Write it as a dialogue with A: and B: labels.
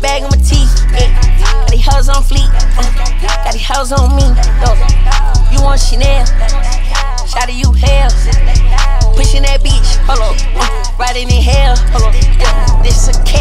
A: bag on my teeth. Yeah. Got these hoes on fleek. Uh, got these hoes on me. Uh, you want Chanel? Shout you hell. Pushing that beach. Hold on. Uh, riding in hell. Hold on. Yeah. This a cat.